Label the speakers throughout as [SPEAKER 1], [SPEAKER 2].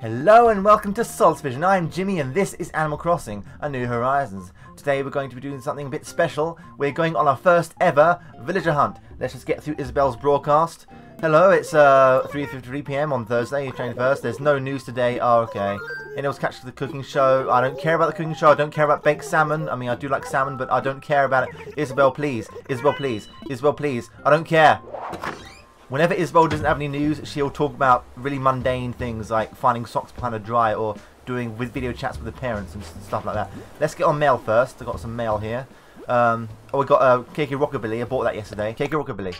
[SPEAKER 1] Hello and welcome to Solace Vision. I'm Jimmy and this is Animal Crossing, A New Horizons. Today we're going to be doing something a bit special. We're going on our first ever villager hunt. Let's just get through Isabelle's broadcast. Hello, it's uh, 3.53pm on Thursday, January 1st. There's no news today. Oh, okay. Inel's catch the cooking show. I don't care about the cooking show. I don't care about baked salmon. I mean, I do like salmon, but I don't care about it. Isabelle, please. Isabelle, please. Isabelle, please. I don't care. Whenever Isabelle doesn't have any news, she'll talk about really mundane things like finding socks behind a dry or doing with video chats with the parents and stuff like that. Let's get on mail first. I've got some mail here. Um, oh, we got uh, KK Rockabilly. I bought that yesterday. KK Rockabilly.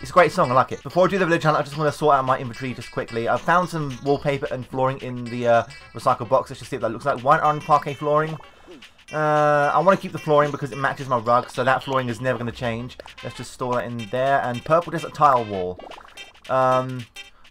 [SPEAKER 1] It's a great song, I like it. Before I do the village hunt, I just want to sort out my inventory just quickly. I found some wallpaper and flooring in the uh, recycle box. Let's just see what that looks like. White iron parquet flooring. Uh, I want to keep the flooring because it matches my rug, so that flooring is never going to change. Let's just store that in there. And purple desert tile wall. Um,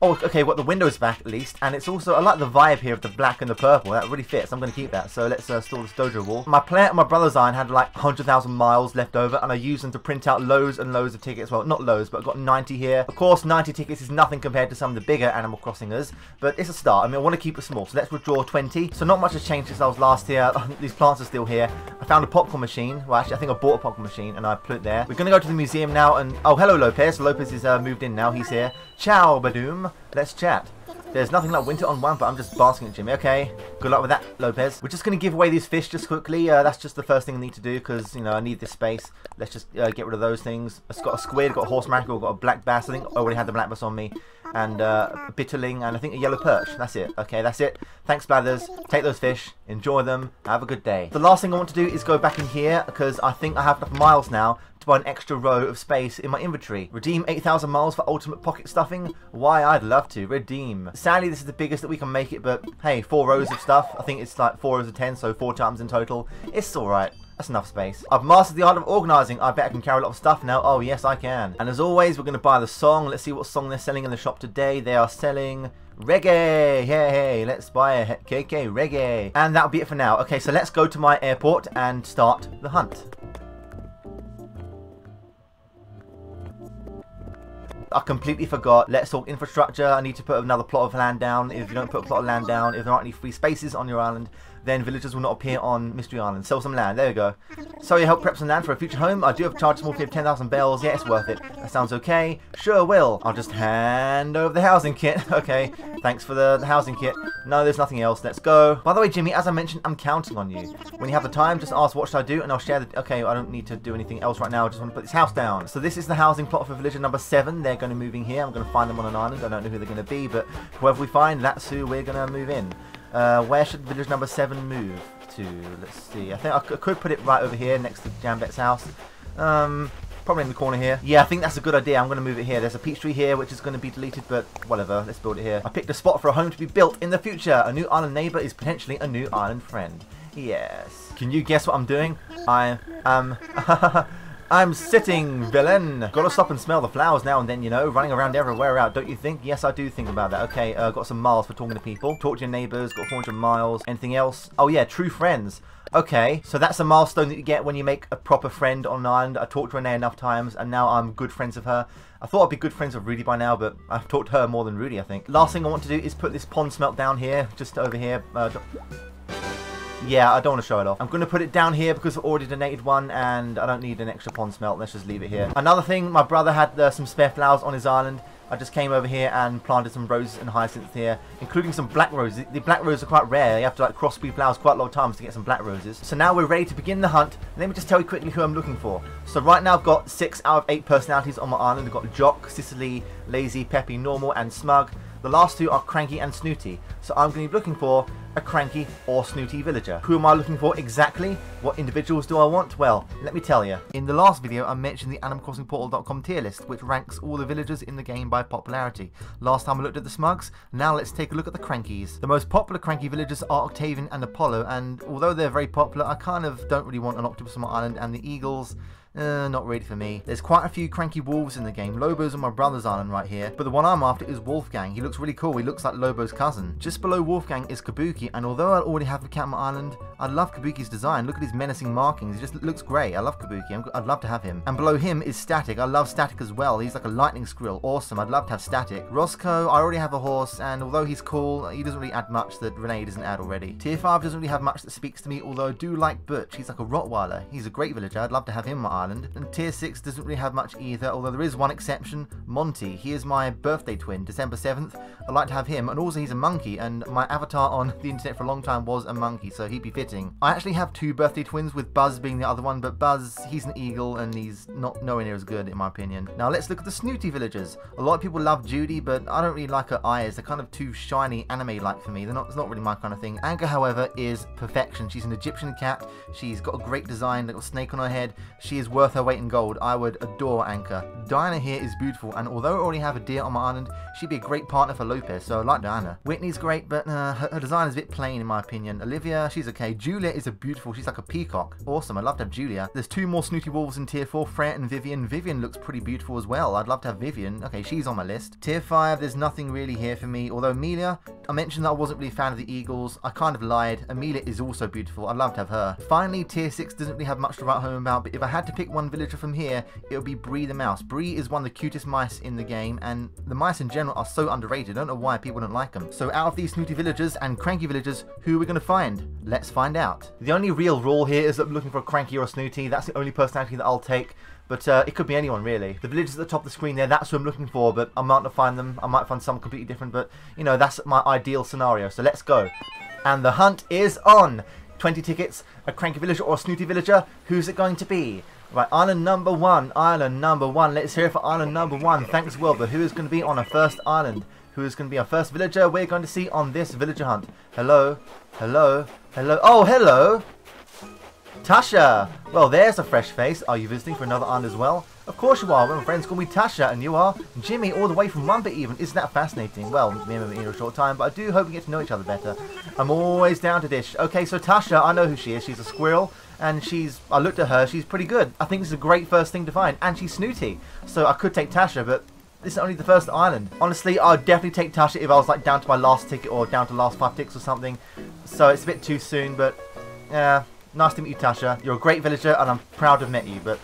[SPEAKER 1] Oh, okay, well, the window's back at least, and it's also, I like the vibe here of the black and the purple, that really fits, I'm going to keep that, so let's uh, store this dojo wall. My player on my brother's iron had like 100,000 miles left over, and I used them to print out loads and loads of tickets, well, not loads, but I've got 90 here. Of course, 90 tickets is nothing compared to some of the bigger Animal Crossingers, but it's a start, I mean, I want to keep it small, so let's withdraw 20. So not much has changed since I was last here, these plants are still here. I found a popcorn machine, well, actually, I think I bought a popcorn machine, and I put it there. We're going to go to the museum now, and, oh, hello, Lopez. Lopez is uh, moved in now, he's here. Ciao, Badoom. Let's chat. There's nothing like winter on one, but I'm just basking at Jimmy. Okay, good luck with that, Lopez. We're just going to give away these fish just quickly. Uh, that's just the first thing I need to do because, you know, I need this space. Let's just uh, get rid of those things. I've got a squid, got a horse mackerel, got a black bass. I think I already had the black bass on me. And uh, a bitterling, and I think a yellow perch. That's it. Okay, that's it. Thanks, Blathers. Take those fish. Enjoy them. Have a good day. The last thing I want to do is go back in here because I think I have enough miles now to buy an extra row of space in my inventory. Redeem 8,000 miles for ultimate pocket stuffing? Why, I'd love to. Redeem. Sadly, this is the biggest that we can make it, but hey, four rows of stuff. I think it's like four rows of 10, so four times in total. It's alright. That's enough space. I've mastered the art of organising. I bet I can carry a lot of stuff now. Oh, yes, I can. And as always, we're going to buy the song. Let's see what song they're selling in the shop today. They are selling reggae. Hey, hey, let's buy a KK reggae. And that'll be it for now. Okay, so let's go to my airport and start the hunt. I completely forgot. Let's talk infrastructure. I need to put another plot of land down. If you don't put a plot of land down, if there aren't any free spaces on your island, then villagers will not appear on Mystery Island. Sell some land. There we go. So you help prep some land for a future home. I do have charge small fee of 10,000 bells. Yeah, it's worth it. That sounds okay. Sure will. I'll just hand over the housing kit. okay. Thanks for the, the housing kit. No, there's nothing else. Let's go. By the way, Jimmy, as I mentioned, I'm counting on you. When you have the time, just ask what should I do, and I'll share the... Okay, I don't need to do anything else right now. I just want to put this house down. So this is the housing plot for villager number 7. They're going to move in here. I'm going to find them on an island. I don't know who they're going to be, but whoever we find, that's who we're going to move in. Uh, where should village number 7 move to? Let's see. I think I could put it right over here next to Jambette's house. Um, probably in the corner here. Yeah, I think that's a good idea. I'm going to move it here. There's a peach tree here, which is going to be deleted, but whatever. Let's build it here. I picked a spot for a home to be built in the future. A new island neighbor is potentially a new island friend. Yes. Can you guess what I'm doing? I am... I'm sitting, villain. Gotta stop and smell the flowers now and then, you know, running around everywhere out, don't you think? Yes, I do think about that. Okay, uh, got some miles for talking to people. Talk to your neighbours, got 400 miles. Anything else? Oh yeah, true friends. Okay, so that's a milestone that you get when you make a proper friend on an island. I talked to Reneigh enough times, and now I'm good friends with her. I thought I'd be good friends with Rudy by now, but I've talked to her more than Rudy, I think. Last thing I want to do is put this pond smelt down here, just over here. Uh, yeah, I don't want to show it off. I'm going to put it down here because I've already donated one and I don't need an extra pond smelt. Let's just leave it here. Another thing, my brother had uh, some spare flowers on his island. I just came over here and planted some roses and hyacinths here, including some black roses. The black roses are quite rare. You have to like crossbreed flowers quite a lot of times to get some black roses. So now we're ready to begin the hunt. Let me just tell you quickly who I'm looking for. So right now I've got six out of eight personalities on my island. I've got Jock, Sisterly, Lazy, Peppy, Normal, and Smug. The last two are Cranky and Snooty. So I'm going to be looking for a cranky or snooty villager. Who am I looking for exactly? What individuals do I want? Well, let me tell you. In the last video, I mentioned the AnimalCrossingPortal.com tier list, which ranks all the villagers in the game by popularity. Last time I looked at the smugs, now let's take a look at the crankies. The most popular cranky villagers are Octavian and Apollo, and although they're very popular, I kind of don't really want an octopus on my island, and the eagles, Uh, not really for me. There's quite a few cranky wolves in the game. Lobo's on my brother's island right here, but the one I'm after is Wolfgang. He looks really cool. He looks like Lobo's cousin. Just below Wolfgang is Kabuki, and although I already have a cat island, I love Kabuki's design. Look at his menacing markings. He just looks great. I love Kabuki. i would love to have him. And below him is Static. I love Static as well. He's like a lightning squirrel. Awesome. I'd love to have Static. Roscoe, I already have a horse, and although he's cool, he doesn't really add much that Reneigh doesn't add already. Tier 5 doesn't really have much that speaks to me, although I do like Butch. He's like a Rottweiler. He's a great villager. I'd love to have him my island. And Tier 6 doesn't really have much either, although there is one exception, Monty. He is my birthday twin, December 7th. I'd like to have him, and also he's a monkey, and my avatar on the internet for a long time was a monkey, so he'd be fitting. I actually have two birthday twins, with Buzz being the other one, but Buzz, he's an eagle, and he's not nowhere near as good, in my opinion. Now let's look at the snooty villagers. A lot of people love Judy, but I don't really like her eyes. They're kind of too shiny anime-like for me. They're not, it's not really my kind of thing. Ankha, however, is perfection. She's an Egyptian cat. She's got a great design, little snake on her head. She is worth her weight in gold. I would adore Ankha. Diana here is beautiful, and although I already have a deer on my island, she'd be a great partner for Lopez, so I like Diana. Whitney's great, but uh, her, her, design is a bit plain in my opinion. Olivia, she's okay. Julia is a beautiful, she's like a peacock. Awesome, I'd love to have Julia. There's two more snooty wolves in tier 4, Freya and Vivian. Vivian looks pretty beautiful as well. I'd love to have Vivian. Okay, she's on my list. Tier 5, there's nothing really here for me, although Amelia, I mentioned that I wasn't really a fan of the Eagles. I kind of lied. Amelia is also beautiful. I'd love to have her. Finally, tier 6 doesn't really have much to write home about, but if I had to pick one villager from here, it would be Bree the Mouse. Bree is one of the cutest mice in the game, and the mice in general are so underrated. I don't know why people don't like them. So out of these snooty villagers and cranky villagers, who are we going to find? Let's find out. The only real rule here is that I'm looking for a cranky or a snooty. That's the only personality that I'll take. But uh, it could be anyone really. The villagers at the top of the screen there, that's who I'm looking for, but I might not find them. I might find someone completely different, but you know, that's my ideal scenario. So let's go. And the hunt is on. 20 tickets, a cranky villager or a snooty villager. Who's it going to be? Right, island number one, island number one. Let's hear it for island number one. Thanks, Wilbur. Who is going to be on our first island? Who is going to be our first villager we're going to see on this villager hunt? Hello? Hello? Hello? Oh, hello! Tasha! Well, there's a fresh face. Are you visiting for another island as well? Of course you are. My friend's call me Tasha, and you are Jimmy, all the way from Rumba even. Isn't that fascinating? Well, me and in a short time, but I do hope we get to know each other better. I'm always down to dish. Okay, so Tasha, I know who she is. She's a squirrel, and she's, I looked at her, she's pretty good. I think this is a great first thing to find, and she's snooty. So I could take Tasha, but this is only the first island. Honestly, I'd definitely take Tasha if I was like down to my last ticket or down to last five ticks or something. So it's a bit too soon, but yeah, Nice to meet you, Tasha. You're a great villager, and I'm proud to have met you, but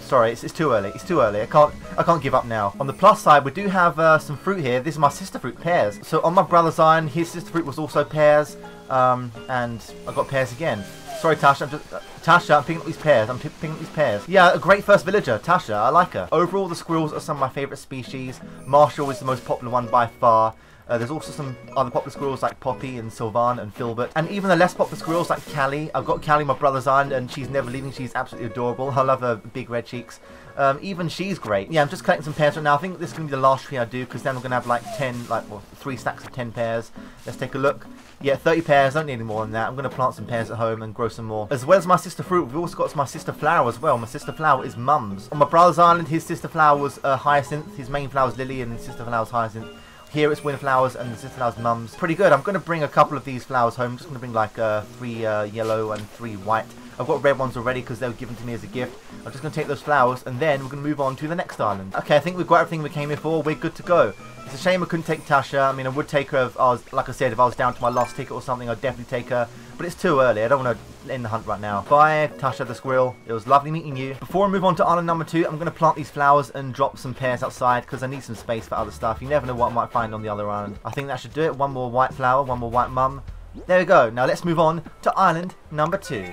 [SPEAKER 1] sorry, it's, it's, too early. It's too early. I can't I can't give up now. On the plus side, we do have uh, some fruit here. This is my sister fruit, pears. So on my brother's island, his sister fruit was also pears, um, and I got pears again. Sorry, Tasha. I'm just, uh, Tasha, I'm picking up these pears. I'm picking up these pears. Yeah, a great first villager, Tasha. I like her. Overall, the squirrels are some of my favourite species. Marshal is the most popular one by far. Uh, there's also some other popular squirrels like Poppy and Sylvan and Filbert. And even the less popular squirrels like Callie. I've got Callie, my brother's aunt, and she's never leaving. She's absolutely adorable. I love her big red cheeks. Um, even she's great. Yeah, I'm just collecting some pears right now. I think this is going to be the last tree I do because then we're going to have like 10, like, well, three stacks of 10 pears. Let's take a look. Yeah, 30 pears. Don't need any more than that. I'm going to plant some pears at home and grow some more. As well as my sister fruit, we've also got my sister flower as well. My sister flower is Mum's. On my brother's island, his sister flower was uh, Hyacinth. His main flower is Lily and his sister flower is Hyacinth. Here it's Windflowers and the Sister Flowers mums. Pretty good. I'm going to bring a couple of these flowers home. I'm just going to bring like uh, three uh, yellow and three white. I've got red ones already because they were given to me as a gift. I'm just going to take those flowers and then we're going to move on to the next island. Okay, I think we've got everything we came here for. We're good to go. It's a shame I couldn't take Tasha. I mean, I would take her if I was, like I said, if I was down to my last ticket or something, I'd definitely take her. But it's too early. I don't want to end the hunt right now. Bye, Tasha the squirrel. It was lovely meeting you. Before I move on to island number two, I'm going to plant these flowers and drop some pears outside because I need some space for other stuff. You never know what I might find on the other island. I think that should do it. One more white flower, one more white mum. There we go. Now let's move on to island number two.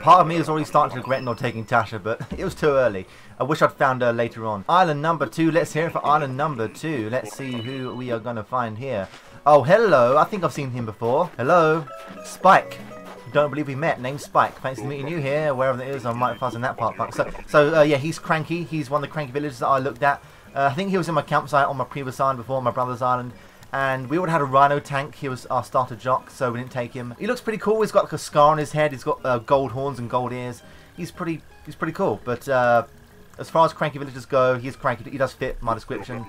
[SPEAKER 1] Part of me is already starting to regret not taking Tasha, but it was too early. I wish I'd found her later on. Island number two. Let's hear it for island number two. Let's see who we are going to find here. Oh, hello. I think I've seen him before. Hello. Spike. Don't believe we met. Name's Spike. Fancy meeting you here, wherever it is. I might fuzz in that part. So, so uh, yeah, he's cranky. He's one of the cranky villagers that I looked at. Uh, I think he was in my campsite on my previous island before, my brother's island. And we already had a rhino tank. He was our starter jock, so we didn't take him. He looks pretty cool. He's got like a scar on his head. He's got uh, gold horns and gold ears. He's pretty. He's pretty cool. But uh, as far as cranky villagers go, he's cranky. He does fit my description.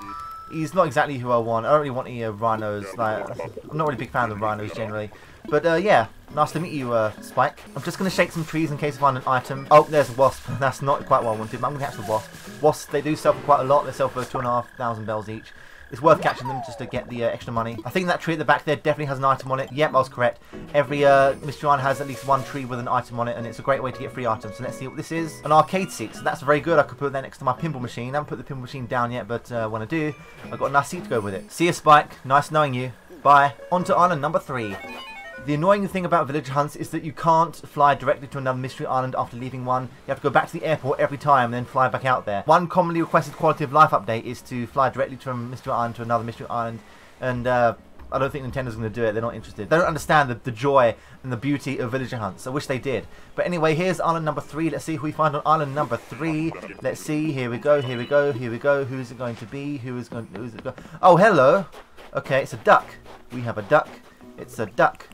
[SPEAKER 1] he's not exactly who I want. I don't really want any uh, rhinos. Like, I'm not really a big fan of rhinos generally. But uh, yeah, nice to meet you, uh, Spike. I'm just going to shake some trees in case I find an item. Oh, there's a wasp. That's not quite what I wanted, but I'm going to catch the wasp. Wasps, they do sell for quite a lot. They sell for two and a half thousand bells each. It's worth catching them just to get the uh, extra money. I think that tree at the back there definitely has an item on it. Yep, I was correct. Every uh, Mystery Island has at least one tree with an item on it, and it's a great way to get free items. So let's see what this is. An arcade seat. So that's very good. I could put that next to my pinball machine. I haven't put the pinball machine down yet, but uh, when I do, I've got a nice seat to go with it. See you, Spike. Nice knowing you. Bye. On to island number three. The annoying thing about Village hunts is that you can't fly directly to another mystery island after leaving one. You have to go back to the airport every time and then fly back out there. One commonly requested quality of life update is to fly directly from mystery island to another mystery island. And uh, I don't think Nintendo's going to do it. They're not interested. They don't understand the, the joy and the beauty of villager hunts. I wish they did. But anyway, here's island number three. Let's see who we find on island number three. Let's see. Here we go. Here we go. Here we go. Who's it going to be? Who is going? Who's it? Oh, hello. Okay, it's a duck. We have a duck. It's a duck.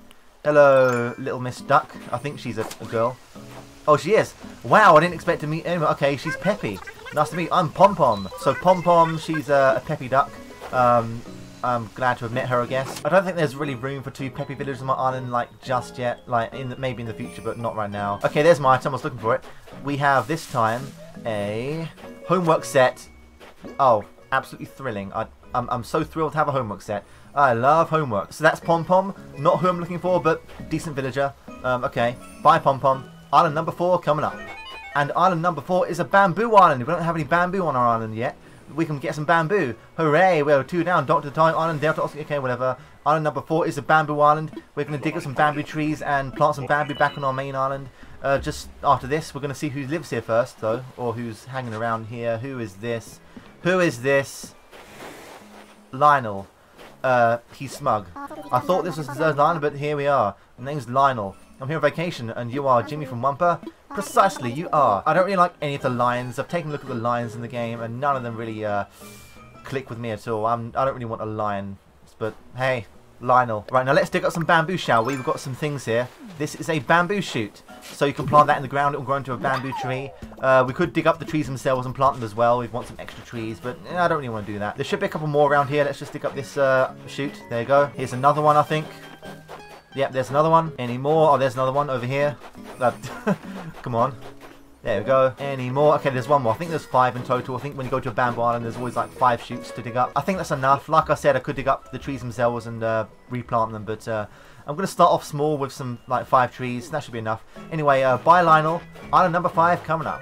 [SPEAKER 1] Hello, little Miss Duck. I think she's a, a, girl. Oh, she is. Wow, I didn't expect to meet anyone. Okay, she's Peppy. Nice to meet. I'm Pom Pom. So Pom Pom, she's a, a Peppy Duck. Um, I'm glad to have met her, I guess. I don't think there's really room for two Peppy villagers on my island, like, just yet. Like, in the, maybe in the future, but not right now. Okay, there's my item. I was looking for it. We have, this time, a homework set. Oh, absolutely thrilling. I, I'm, I'm so thrilled to have a homework set. I love homework. So that's Pom Pom. Not who I'm looking for, but decent villager. Um, okay. Bye, Pom Pom. Island number four coming up. And island number four is a bamboo island. We don't have any bamboo on our island yet. We can get some bamboo. Hooray! We're two down. Doctor Time Island, Delta Oscar. Okay, whatever. Island number four is a bamboo island. We're going to dig up some bamboo trees and plant some bamboo back on our main island. Uh, just after this, we're going to see who lives here first, though, or who's hanging around here. Who is this? Who is this? Lionel. Uh, he's smug. I thought this was deserted island, but here we are. My name's Lionel. I'm here on vacation, and you are Jimmy from Wumpa? Precisely, you are. I don't really like any of the lions. I've taken a look at the lions in the game, and none of them really uh, click with me at all. I'm, I don't really want a lion, but hey, Lionel. Right, now let's dig up some bamboo, shall we? We've got some things here. This is a bamboo shoot. So you can plant that in the ground, it will grow into a bamboo tree. Uh, we could dig up the trees themselves and plant them as well. We want some extra trees, but eh, I don't really want to do that. There should be a couple more around here. Let's just dig up this uh, shoot. There you go. Here's another one, I think. Yep, there's another one. Any more? Oh, there's another one over here. Uh, come on. There we go. Any more? Okay, there's one more. I think there's five in total. I think when you go to a bamboo island, there's always like five shoots to dig up. I think that's enough. Like I said, I could dig up the trees themselves and uh, replant them, but uh, I'm going to start off small with some like five trees. That should be enough. Anyway, uh, bye Lionel. Island number five coming up.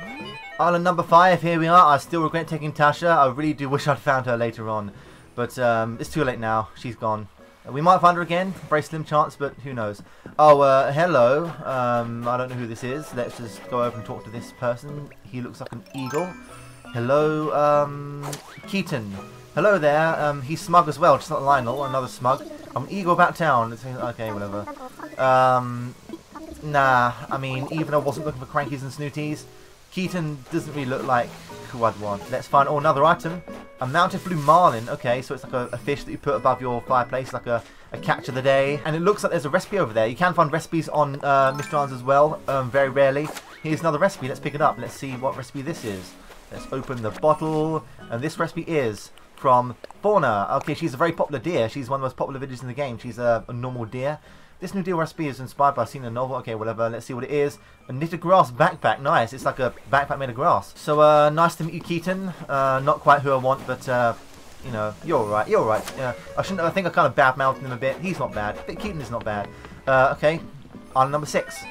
[SPEAKER 1] Island number five, here we are. I still regret taking Tasha. I really do wish I'd found her later on. But um, it's too late now. She's gone. We might find her again. Very slim chance, but who knows. Oh, uh, hello. Um, I don't know who this is. Let's just go over and talk to this person. He looks like an eagle. Hello, um, Keaton. Hello there. Um, he's smug as well, just not Lionel, another smug. I'm an eagle about town. Okay, whatever. Um, nah, I mean, even I wasn't looking for crankies and snooties, Keaton doesn't really look like who I'd want. Let's find oh, another item. A mounted blue marlin. Okay, so it's like a, a, fish that you put above your fireplace, like a, a, catch of the day. And it looks like there's a recipe over there. You can find recipes on uh, Mystery Islands as well, um, very rarely. Here's another recipe. Let's pick it up. Let's see what recipe this is. Let's open the bottle. And this recipe is from Fauna. Okay, she's a very popular deer. She's one of the most popular villagers in the game. She's a, a normal deer. This new deer recipe is inspired by seeing a novel. Okay, whatever. Let's see what it is. A knitted grass backpack. Nice. It's like a backpack made of grass. So, uh, nice to meet you, Keaton. Uh, not quite who I want, but, uh, you know, you're alright. You're alright. Yeah. I shouldn't. I think I kind of bad-mouthed him a bit. He's not bad. But Keaton is not bad. Uh, okay. Island number six.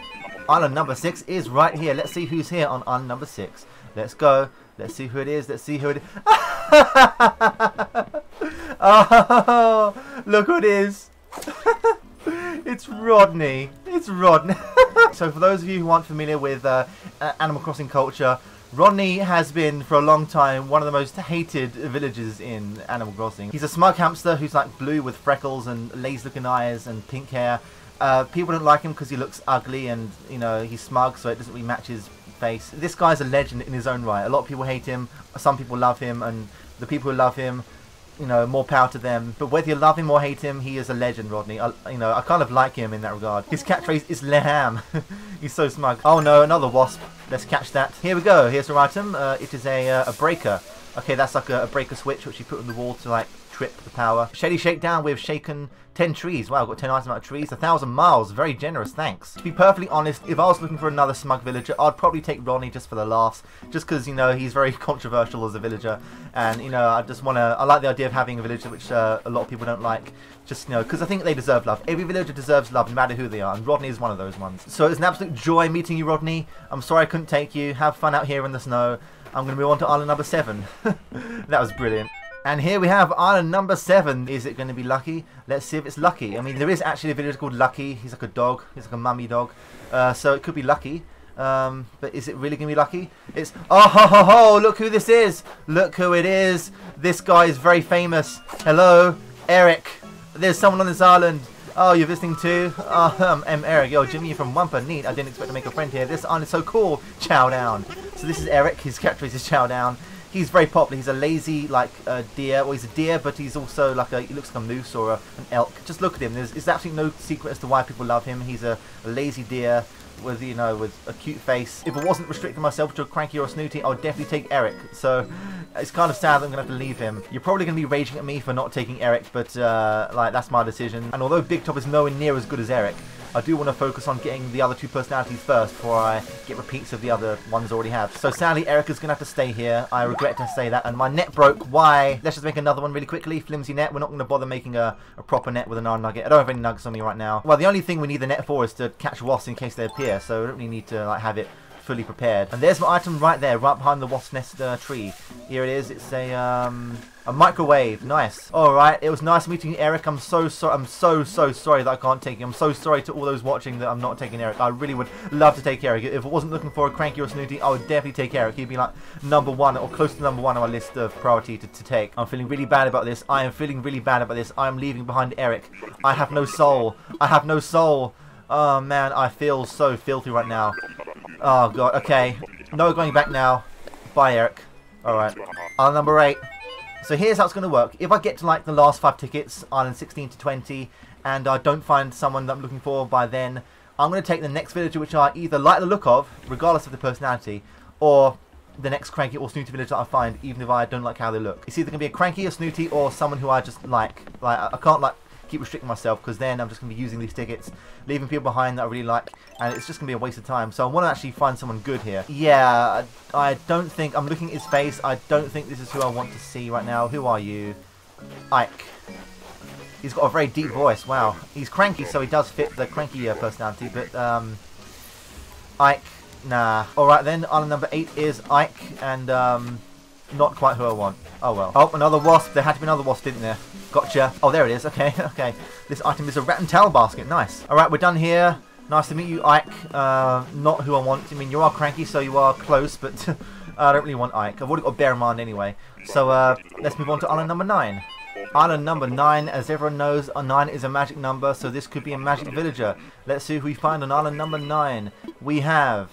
[SPEAKER 1] Island number six is right here. Let's see who's here on island number six. Let's go. Let's see who it is. Let's see who it is. oh, look who it is. it's Rodney. It's Rodney. so for those of you who aren't familiar with uh, Animal Crossing culture, Rodney has been for a long time one of the most hated villagers in Animal Crossing. He's a smug hamster who's like blue with freckles and lazy looking eyes and pink hair. Uh, people don't like him because he looks ugly and you know he's smug so it doesn't really match his face. This guy's a legend in his own right. A lot of people hate him, some people love him and the people who love him you know, more power to them. But whether you love him or hate him, he is a legend, Rodney. I, you know, I kind of like him in that regard. His catchphrase is Leham. He's so smug. Oh no, another wasp. Let's catch that. Here we go. Here's our item. Uh, it is a, uh, a breaker. Okay, that's like a, a breaker switch which you put on the wall to like trip the power. Shady Shakedown, we've shaken 10 trees. Wow, got 10 items out of trees. A thousand miles. Very generous, thanks. To be perfectly honest, if I was looking for another smug villager, I'd probably take Rodney just for the laughs. Just because, you know, he's very controversial as a villager. And, you know, I just want to... I like the idea of having a villager which uh, a lot of people don't like. Just, you know, because I think they deserve love. Every villager deserves love, no matter who they are. And Rodney is one of those ones. So it's an absolute joy meeting you, Rodney. I'm sorry I couldn't take you. Have fun out here in the snow. I'm going to move on to island number seven. that was brilliant. And here we have island number seven. Is it going to be Lucky? Let's see if it's Lucky. I mean, there is actually a villager called Lucky. He's like a dog. He's like a mummy dog. Uh, so it could be Lucky. Um, but is it really going to be Lucky? It's... Oh, ho, ho, ho! Look who this is! Look who it is! This guy is very famous. Hello, Eric. There's someone on this island. Oh, you're visiting too? Oh, um, I'm Eric. Yo, Jimmy, you're from Wumpa. Neat. I didn't expect to make a friend here. This island is so cool. Chow down. So this is Eric. His catchphrase is chow down he's very popular. He's a lazy like uh, deer. Well, he's a deer, but he's also like a he looks like a moose or a, an elk. Just look at him. There's, there's absolutely no secret as to why people love him. He's a, a lazy deer with you know with a cute face. If I wasn't restricting myself to a cranky or a snooty, I would definitely take Eric. So it's kind of sad that I'm gonna have to leave him. You're probably gonna be raging at me for not taking Eric, but uh, like that's my decision. And although Big Top is nowhere near as good as Eric, I do want to focus on getting the other two personalities first before I get repeats of the other ones I already have. So sadly, Erica's going to have to stay here. I regret to say that. And my net broke. Why? Let's just make another one really quickly. Flimsy net. We're not going to bother making a, a proper net with an iron nugget. I don't have any nuggets on me right now. Well, the only thing we need the net for is to catch wasps in case they appear. So we don't really need to like have it fully prepared. And there's my item right there, right behind the wasp nest uh, tree. Here it is. It's a um, a microwave. Nice. All right. It was nice meeting you, Eric. I'm so sorry. I'm so so sorry that I can't take you. I'm so sorry to all those watching that I'm not taking Eric. I really would love to take Eric. If I wasn't looking for a cranky or snooty, I would definitely take Eric. He'd be like number one or close to number one on my list of priority to, to take. I'm feeling really bad about this. I am feeling really bad about this. I am leaving behind Eric. I have no soul. I have no soul. Oh man, I feel so filthy right now. Oh god, okay. No going back now. Bye, Eric. Alright. Island number 8. So here's how it's going to work. If I get to like the last 5 tickets, Island 16 to 20, and I don't find someone that I'm looking for by then, I'm going to take the next villager which I either like the look of, regardless of the personality, or the next cranky or snooty villager that I find, even if I don't like how they look. It's either going to be a cranky or snooty or someone who I just like. Like, I can't like keep restricting myself because then I'm just going to be using these tickets, leaving people behind that I really like, and it's just going to be a waste of time. So I want to actually find someone good here. Yeah, I, I don't think, I'm looking at his face, I don't think this is who I want to see right now. Who are you? Ike. He's got a very deep voice, wow. He's cranky, so he does fit the cranky uh, personality, but, um, Ike, nah. Alright then, island number 8 is Ike, and, um, not quite who I want. Oh well. Oh, another wasp. There had to be another wasp, didn't there? Gotcha. Oh, there it is. Okay, okay. This item is a rattan towel basket. Nice. Alright, we're done here. Nice to meet you, Ike. Uh, not who I want. I mean, you are cranky, so you are close, but I don't really want Ike. I've already got bear in mind anyway. So, uh, let's move on to island number 9. Island number 9, as everyone knows, a 9 is a magic number, so this could be a magic villager. Let's see who we find on island number 9. We have...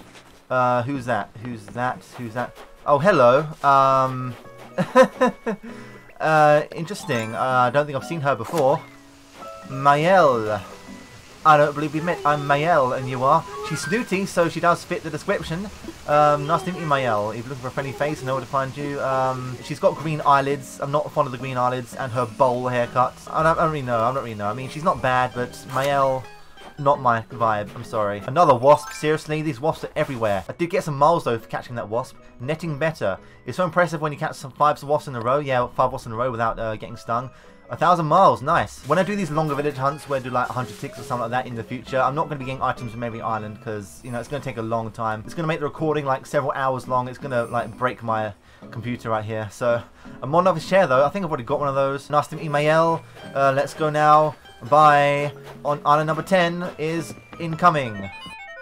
[SPEAKER 1] Uh, who's that? Who's that? Who's that? Oh, hello. Um... uh, interesting. Uh, I don't think I've seen her before. Maelle. I don't believe we've met. I'm Maelle, and you are. She's snooty, so she does fit the description. Um, nice to meet you, Maelle. If you're looking for a friendly face, I know where to find you. Um, she's got green eyelids. I'm not fond of the green eyelids, and her bowl haircut. I don't, I don't really know. I don't really know. I mean, she's not bad, but Maelle not my vibe, I'm sorry. Another wasp, seriously? These wasps are everywhere. I did get some moles though for catching that wasp. Netting better. It's so impressive when you catch some five wasps in a row. Yeah, five wasps in a row without uh, getting stung. A thousand miles, nice. When I do these longer village hunts where I do like 100 ticks or something like that in the future, I'm not going to be getting items from every island because, you know, it's going to take a long time. It's going to make the recording like several hours long. It's going to like break my computer right here. So, I'm on another share though. I think I've already got one of those. Nice to meet you. Uh, let's go now. Bye. On island number 10 is incoming.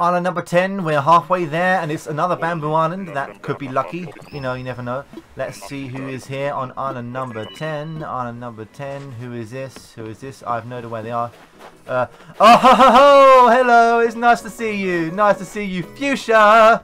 [SPEAKER 1] Island number 10, we're halfway there, and it's another bamboo island. That could be lucky. You know, you never know. Let's see who is here on island number 10. Island number 10, who is this? Who is this? I have no idea where they are. Uh, oh, ho, ho, ho! Hello, it's nice to see you. Nice to see you, Fuchsia!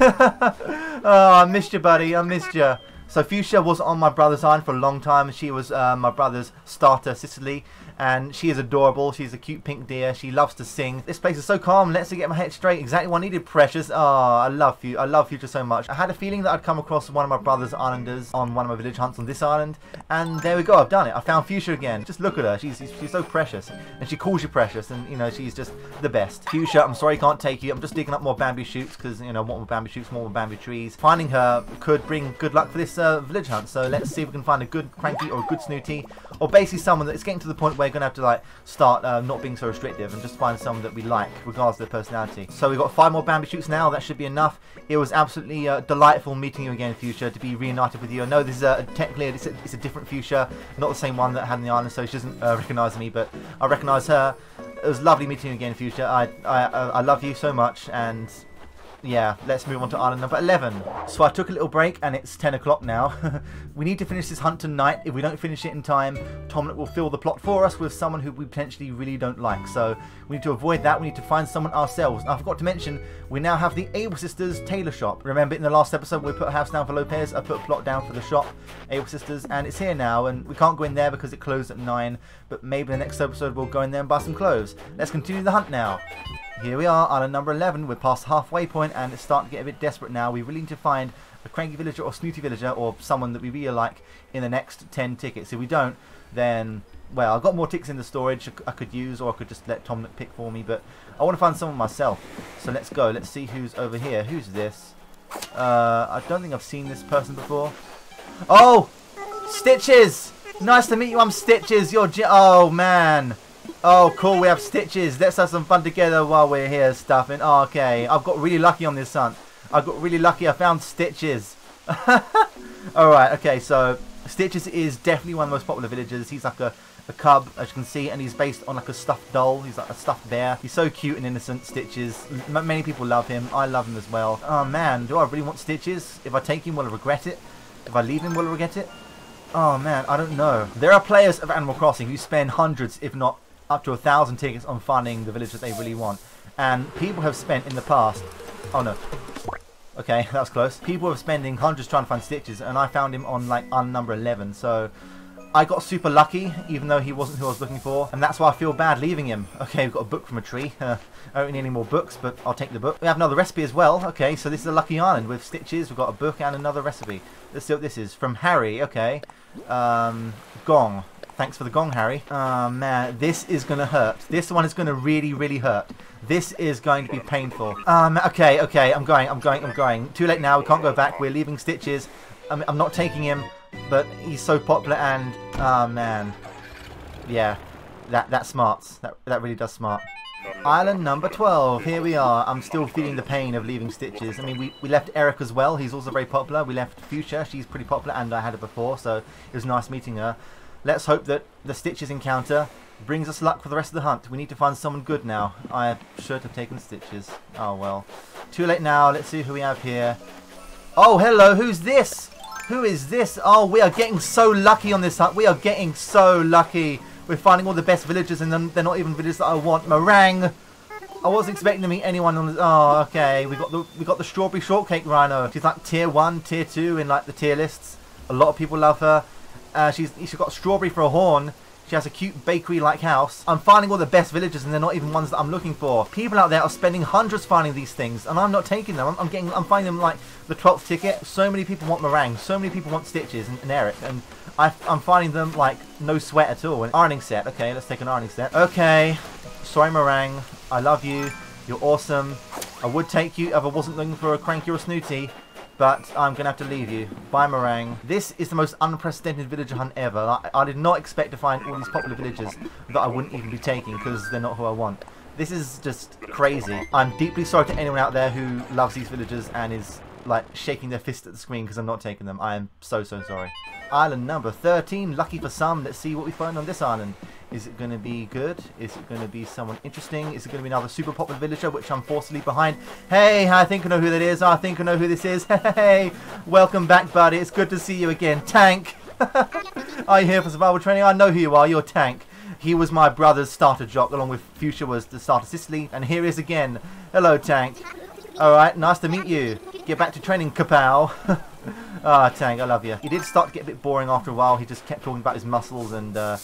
[SPEAKER 1] oh, I missed you, buddy. I missed you. So Fuchsia was on my brother's island for a long time. She was uh, my brother's starter, Sisterly and she is adorable. She's a cute pink deer. She loves to sing. This place is so calm. Let's get my head straight. Exactly what I needed, Precious. Oh, I love you. I love Fuchsia so much. I had a feeling that I'd come across one of my brother's islanders on one of my village hunts on this island, and there we go. I've done it. I found Fuchsia again. Just look at her. She's she's so precious, and she calls you precious, and you know she's just the best. Fuchsia, I'm sorry I can't take you. I'm just digging up more bamboo shoots because you know more bamboo shoots, more bamboo trees. Finding her could bring good luck for this uh, village hunt. So let's see if we can find a good cranky or a good snooty, or basically someone that's getting to the point where you're gonna have to like start uh, not being so restrictive and just find someone that we like, regardless of their personality. So we've got five more bamboo shoots now. That should be enough. It was absolutely uh, delightful meeting you again, Fuchsia, to be reunited with you. I know this is a, technically it's a, it's a different Fuchsia, not the same one that had in the island, so she doesn't uh, recognise me, but I recognise her. It was lovely meeting you again, Fuchsia. I, I, I love you so much, and yeah, let's move on to island number 11. So I took a little break and it's 10 o'clock now. we need to finish this hunt tonight. If we don't finish it in time, Tomlet will fill the plot for us with someone who we potentially really don't like. So we need to avoid that. We need to find someone ourselves. And I forgot to mention, we now have the Able Sisters tailor shop. Remember in the last episode we put a house down for Lopez, I put a plot down for the shop, Able Sisters, and it's here now. And we can't go in there because it closed at 9. But maybe the next episode we'll go in there and buy some clothes. Let's continue the hunt now. Here we are, island number 11. We're past halfway point and it's starting to get a bit desperate now. We really need to find a cranky villager or snooty villager or someone that we really like in the next 10 tickets. If we don't, then, well, I've got more tickets in the storage I could use or I could just let Tom pick for me. But I want to find someone myself. So let's go. Let's see who's over here. Who's this? Uh, I don't think I've seen this person before. Oh! Stitches! Nice to meet you. I'm Stitches. You're... oh, man. Oh, cool. We have stitches. Let's have some fun together while we're here stuffing. Oh, okay. I've got really lucky on this hunt. I got really lucky. I found stitches. Alright, okay. So, Stitches is definitely one of the most popular villagers. He's like a, a cub, as you can see, and he's based on like a stuffed doll. He's like a stuffed bear. He's so cute and innocent, Stitches. M many people love him. I love him as well. Oh, man. Do I really want Stitches? If I take him, will I regret it? If I leave him, will I regret it? Oh, man. I don't know. There are players of Animal Crossing who spend hundreds, if not up to a thousand tickets on finding the village that they really want. And people have spent in the past... Oh no. Okay, that was close. People were spending hundreds trying to find Stitches, and I found him on like on number 11. So I got super lucky, even though he wasn't who I was looking for, and that's why I feel bad leaving him. Okay, we've got a book from a tree. I don't need any more books, but I'll take the book. We have another recipe as well. Okay, so this is a lucky island with stitches. We've got a book and another recipe. Let's see what this is. From Harry, okay. Um, gong. Thanks for the gong, Harry. Oh, man. This is going to hurt. This one is going to really, really hurt. This is going to be painful. Um, okay, okay. I'm going, I'm going, I'm going. Too late now. We can't go back. We're leaving Stitches. I'm, I'm not taking him, but he's so popular and... Oh, man. Yeah. That, that smarts. That, that really does smart. Island number 12. Here we are. I'm still feeling the pain of leaving Stitches. I mean, we, we left Eric as well. He's also very popular. We left Fuchsia. She's pretty popular, and I had her before, so it was nice meeting her. Let's hope that the Stitches encounter brings us luck for the rest of the hunt. We need to find someone good now. I should have taken Stitches. Oh, well. Too late now. Let's see who we have here. Oh, hello. Who's this? Who is this? Oh, we are getting so lucky on this hunt. We are getting so lucky. We're finding all the best villagers, and they're not even villagers that I want. Meringue. I wasn't expecting to meet anyone on this. Oh, okay. We got the we got the strawberry shortcake rhino. She's like tier one, tier two in like the tier lists. A lot of people love her. Uh, she's she's got strawberry for a horn. She has a cute bakery-like house. I'm finding all the best villagers, and they're not even ones that I'm looking for. People out there are spending hundreds finding these things, and I'm not taking them. I'm, I'm getting, I'm finding them like the 12th ticket. So many people want meringue. So many people want stitches and, and Eric, and I, I'm finding them like no sweat at all. An ironing set. Okay, let's take an ironing set. Okay, sorry meringue. I love you. You're awesome. I would take you if I wasn't looking for a cranky or snooty. But I'm going to have to leave you. Bye, Meringue. This is the most unprecedented villager hunt ever. I, I did not expect to find all these popular villagers that I wouldn't even be taking because they're not who I want. This is just crazy. I'm deeply sorry to anyone out there who loves these villagers and is like shaking their fist at the screen because I'm not taking them. I am so, so sorry. Island number 13. Lucky for some. Let's see what we find on this island. Is it going to be good? Is it going to be someone interesting? Is it going to be another super popular villager, which I'm forced to leave behind? Hey, I think I know who that is. I think I know who this is. Hey, welcome back, buddy. It's good to see you again. Tank. are you here for survival training? I know who you are. You're Tank. He was my brother's starter jock, along with Fuchsia was the starter Sisterly. And here he is again. Hello, Tank. Alright, nice to meet you. Get back to training, Kapow. Ah, oh, Tank, I love you. He did start to get a bit boring after a while. He just kept talking about his muscles and... Uh,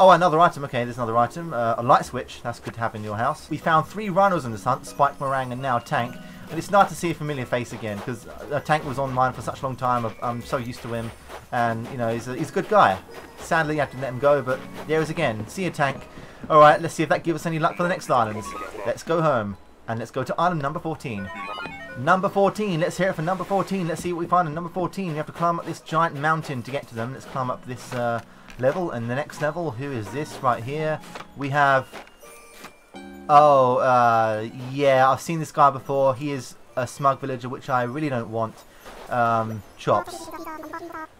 [SPEAKER 1] Oh, another item. Okay, there's another item. Uh, a light switch. That's good to have in your house. We found three rhinos in this hunt. Spike, Meringue, and now Tank. And it's nice to see a familiar face again because uh, Tank was on mine for such a long time. I'm so used to him, and you know he's a, he's a good guy. Sadly, I have to let him go, but there he is again. See you, Tank. All right, let's see if that gives us any luck for the next islands. Let's go home and let's go to island number 14. Number 14. Let's hear it for number 14. Let's see what we find in number 14. We have to climb up this giant mountain to get to them. Let's climb up this uh, level and the next level. Who is this right here? We have Oh, uh, yeah, I've seen this guy before. He is a smug villager, which I really don't want. Um, Chops.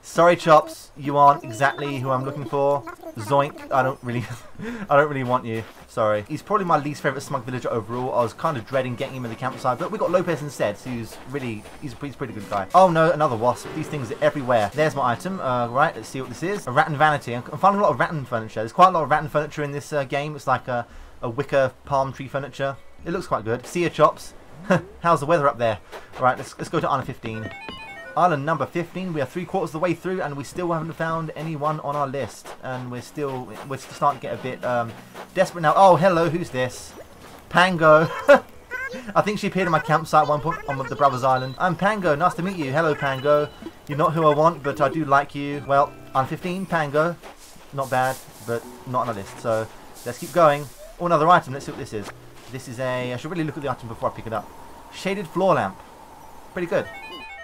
[SPEAKER 1] Sorry, Chops, you aren't exactly who I'm looking for. Zoink, I don't really, I don't really want you. Sorry. He's probably my least favourite smug villager overall. I was kind of dreading getting him in the campsite, but we got Lopez instead, so he's really, he's a pretty, pretty good guy. Oh no, another wasp. These things are everywhere. There's my item. Uh, right, let's see what this is. A rattan vanity. I'm finding a lot of rattan furniture. There's quite a lot of rattan furniture in this uh, game. It's like a a wicker palm tree furniture. It looks quite good. See your chops. How's the weather up there? Alright, let's, let's go to island 15. Island number 15, we are three quarters of the way through and we still haven't found anyone on our list. And we're still, we're starting to get a bit um, desperate now. Oh, hello, who's this? Pango. I think she appeared in my campsite at one point on the Brothers Island. I'm Pango, nice to meet you. Hello, Pango. You're not who I want, but I do like you. Well, I'm 15, Pango. Not bad, but not on a list. So, let's keep going. Oh, another item. Let's see what this is. This is a... I should really look at the item before I pick it up. Shaded floor lamp. Pretty good.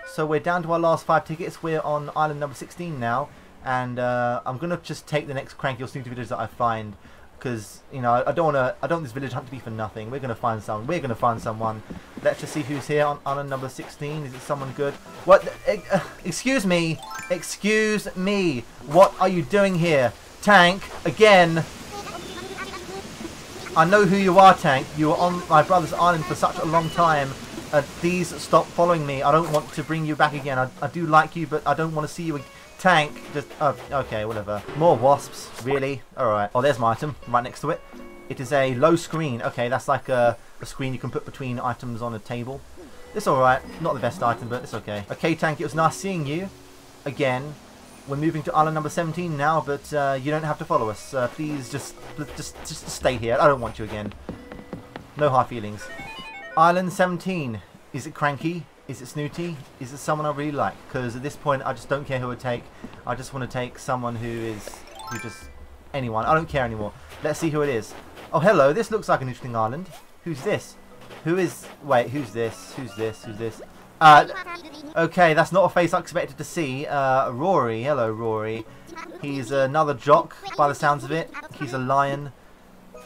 [SPEAKER 1] So we're down to our last five tickets. We're on island number 16 now. And uh, I'm going to just take the next cranky or snooty village that I find. Because, you know, I don't want to... I don't want this village hunt to be for nothing. We're going to find someone. We're going to find someone. Let's just see who's here on island number 16. Is it someone good? What? Uh, excuse me. Excuse me. What are you doing here? Tank, again. I know who you are, Tank. You were on my brother's island for such a long time. Uh, please stop following me. I don't want to bring you back again. I, I do like you, but I don't want to see you again. Tank, just, uh, okay, whatever. More wasps, really? Alright. Oh, there's my item, right next to it. It is a low screen. Okay, that's like a, a screen you can put between items on a table. It's alright. Not the best item, but it's okay. Okay, Tank, it was nice seeing you. Again. We're moving to island number 17 now, but uh, you don't have to follow us. Uh, please just, just, just stay here. I don't want you again. No hard feelings. Island 17. Is it cranky? Is it snooty? Is it someone I really like? Because at this point, I just don't care who I take. I just want to take someone who is, who just, anyone. I don't care anymore. Let's see who it is. Oh, hello. This looks like an interesting island. Who's this? Who is, wait, who's this? Who's this? Who's this? Uh, okay, that's not a face I expected to see. Uh, Rory. Hello, Rory. He's another jock, by the sounds of it. He's a lion.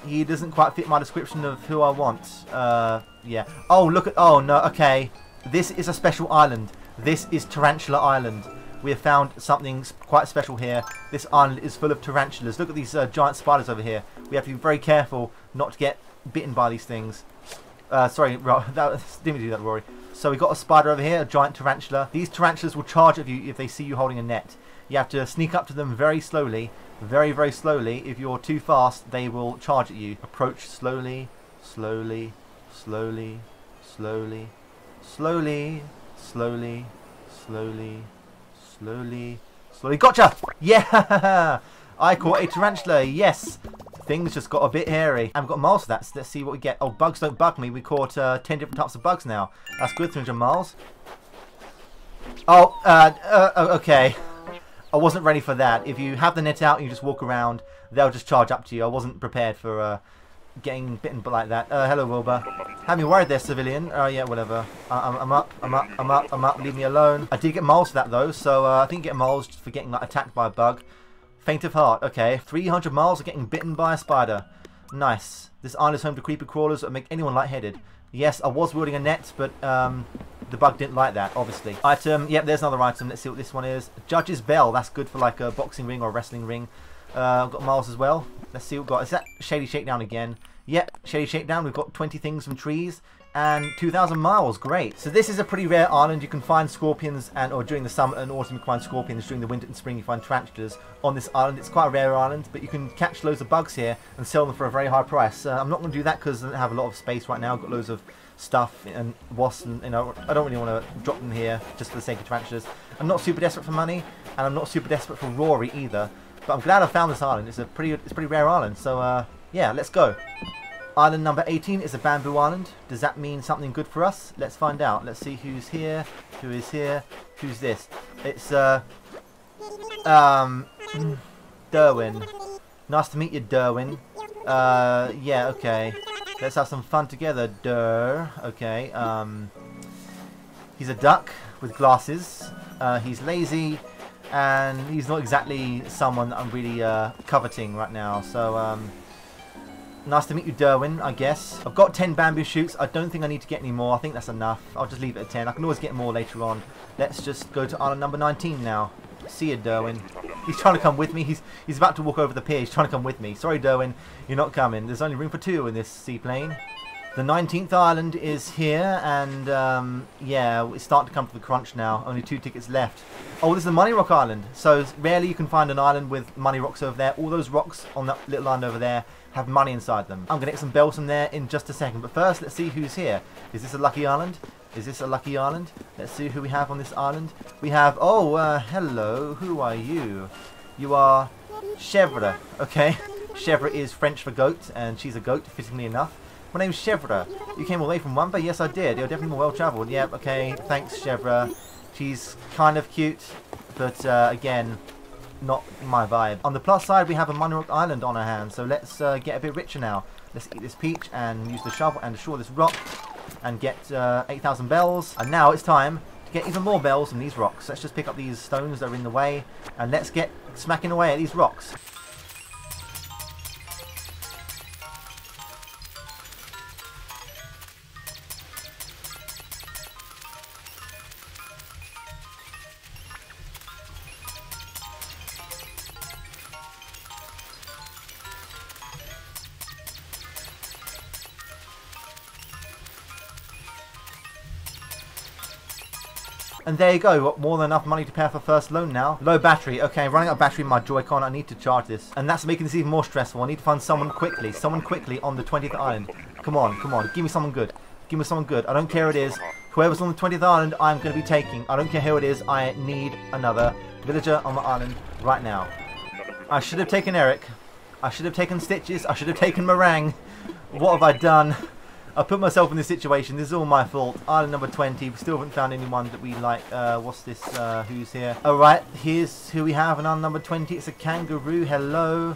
[SPEAKER 1] He doesn't quite fit my description of who I want. Uh, yeah. Oh, look at... Oh, no, okay. This is a special island. This is Tarantula Island. We have found something quite special here. This island is full of tarantulas. Look at these uh, giant spiders over here. We have to be very careful not to get bitten by these things. Uh, sorry, that, didn't do that, Rory. So we've got a spider over here, a giant tarantula. These tarantulas will charge at you if they see you holding a net. You have to sneak up to them very slowly, very, very slowly. If you're too fast, they will charge at you. Approach slowly, slowly, slowly, slowly, slowly, slowly, slowly, slowly, slowly. Gotcha! Yeah! I caught a tarantula, yes! Things just got a bit hairy. I've got miles for that, so let's see what we get. Oh, bugs don't bug me. We caught uh, 10 different types of bugs now. That's good, 300 miles. Oh, uh, uh, okay. I wasn't ready for that. If you have the net out and you just walk around, they'll just charge up to you. I wasn't prepared for uh, getting bitten like that. Uh, hello, Wilbur. Have me worried there, civilian. Oh, uh, yeah, whatever. I am up, I'm up, I'm up, I'm up. Leave me alone. I did get miles for that, though, so uh, I didn't get miles for getting like, attacked by a bug. Faint of heart. Okay. 300 miles of getting bitten by a spider. Nice. This island is home to creepy crawlers that make anyone lightheaded. Yes, I was wielding a net, but um, the bug didn't like that, obviously. Item, yep, there's another item. Let's see what this one is. Judge's Bell. That's good for like a boxing ring or wrestling ring. Uh, got miles as well. Let's see what we've got. Is that Shady Shakedown again? Yep, Shady Shakedown. We've got 20 things from trees and 2,000 miles. Great. So this is a pretty rare island. You can find scorpions and or during the summer and autumn you can find scorpions. During the winter and spring you find tarantulas on this island. It's quite a rare island, but you can catch loads of bugs here and sell them for a very high price. Uh, I'm not going to do that because I don't have a lot of space right now. I've got loads of stuff and wasps and you know I don't really want to drop them here just for the sake of tarantulas. I'm not super desperate for money and I'm not super desperate for Rory either. But I'm glad I found this island. It's a pretty, it's a pretty rare island. So uh, yeah, let's go. Island number 18 is a bamboo island. Does that mean something good for us? Let's find out. Let's see who's here, who is here, who's this. It's uh, um, Derwin. Nice to meet you, Derwin. Uh, yeah, okay. Let's have some fun together, Der. Okay, um, he's a duck with glasses. Uh, he's lazy, and he's not exactly someone that I'm really uh, coveting right now. So, um, nice to meet you, Derwin, I guess. I've got 10 bamboo shoots. I don't think I need to get any more. I think that's enough. I'll just leave it at 10. I can always get more later on. Let's just go to island number 19 now. See you, Derwin. He's trying to come with me. He's he's about to walk over the pier. He's trying to come with me. Sorry, Derwin. You're not coming. There's only room for two in this seaplane. The 19th island is here, and um, yeah, it's starting to come to the crunch now. Only two tickets left. Oh, this is the Money Rock Island. So rarely you can find an island with money rocks over there. All those rocks on that little island over there have money inside them. I'm going to get some bells from there in just a second. But first, let's see who's here. Is this a lucky island? Is this a lucky island? Let's see who we have on this island. We have, oh, uh, hello. Who are you? You are Chèvre, okay? Chèvre is French for goat, and she's a goat, fittingly enough. My name's Chèvre. You came away from Wumpa? Yes, I did. You're definitely more well-travelled. Yep, okay. Thanks, Chèvre. She's kind of cute, but uh, again, not my vibe. On the plus side, we have a Money Rock Island on our hands, so let's uh, get a bit richer now. Let's eat this peach and use the shovel and shore this rock and get uh, 8,000 bells. And now it's time to get even more bells from these rocks. Let's just pick up these stones that are in the way and let's get smacking away at these rocks. There you go, more than enough money to pay for first loan now. Low battery, okay, running out of battery in my Joy-Con, I need to charge this. And that's making this even more stressful. I need to find someone quickly, someone quickly on the 20th island. Come on, come on, give me someone good. Give me someone good. I don't care who it is. Whoever's on the 20th island, I'm going to be taking. I don't care who it is, I need another villager on the island right now. I should have taken Eric. I should have taken Stitches. I should have taken Merengue. What have I done? I put myself in this situation. This is all my fault. Island number 20. We still haven't found anyone that we like. Uh, what's this? Uh, who's here? Alright, here's who we have on island number 20. It's a kangaroo. Hello.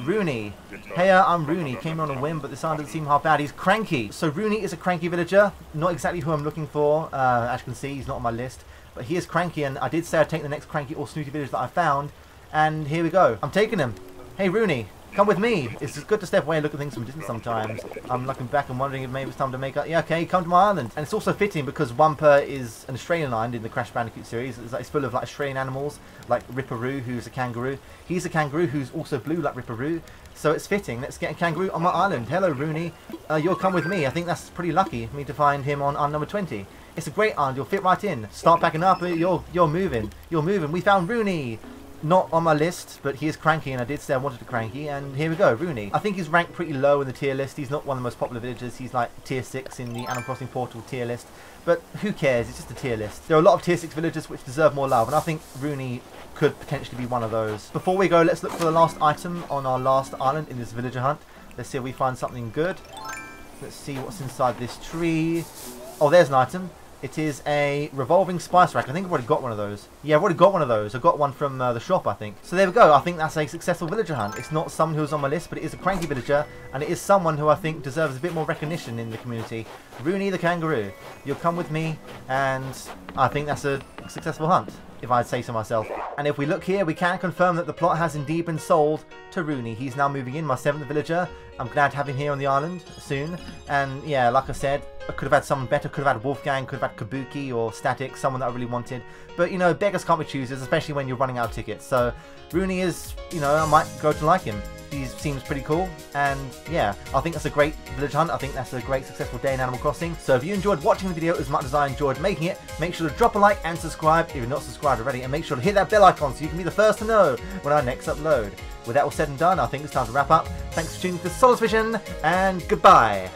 [SPEAKER 1] Rooney. Hey, uh, I'm Rooney. Came on a whim, but this island doesn't seem half bad. He's cranky. So Rooney is a cranky villager. Not exactly who I'm looking for. Uh, as you can see, he's not on my list. But he is cranky, and I did say I'd take the next cranky or snooty village that I found. And here we go. I'm taking him. Hey, Rooney. Come with me. It's good to step away and look at things from a distance sometimes. I'm looking back and wondering if maybe it's time to make up. Yeah, okay, come to my island. And it's also fitting because Wumpa is an Australian island in the Crash Bandicoot series. It's, like, it's full of like Australian animals, like Ripperoo, who's a kangaroo. He's a kangaroo who's also blue like Ripperoo. So it's fitting. Let's get a kangaroo on my island. Hello, Rooney. Uh, you'll come with me. I think that's pretty lucky me to find him on island number 20. It's a great island. You'll fit right in. Start packing up. You're you're moving. You're moving. We found Rooney not on my list, but he is cranky, and I did say I wanted a cranky, and here we go, Rooney. I think he's ranked pretty low in the tier list. He's not one of the most popular villagers. He's like tier 6 in the Animal Crossing Portal tier list. But who cares? It's just a tier list. There are a lot of tier 6 villagers which deserve more love, and I think Rooney could potentially be one of those. Before we go, let's look for the last item on our last island in this villager hunt. Let's see if we find something good. Let's see what's inside this tree. Oh, there's an item. It is a revolving spice rack. I think I've already got one of those. Yeah, I've already got one of those. I got one from uh, the shop, I think. So there we go. I think that's a successful villager hunt. It's not someone who's on my list, but it is a cranky villager, and it is someone who I think deserves a bit more recognition in the community. Rooney the kangaroo. You'll come with me, and I think that's a successful hunt, if I'd say so myself. And if we look here, we can confirm that the plot has indeed been sold to Rooney. He's now moving in, my seventh villager. I'm glad to have him here on the island soon. And yeah, like I said, I could have had someone better. Could have had Wolfgang, could have had Kabuki or Static, someone that I really wanted. But, you know, beggars can't be choosers, especially when you're running out of tickets. So Rooney is, you know, I might grow to like him. He seems pretty cool. And yeah, I think that's a great village hunt. I think that's a great successful day in Animal Crossing. So if you enjoyed watching the video as much as I enjoyed making it, make sure to drop a like and subscribe if you're not subscribed already. And make sure to hit that bell icon so you can be the first to know when I next upload. With that all said and done, I think it's time to wrap up. Thanks for tuning to Solace Vision, and goodbye.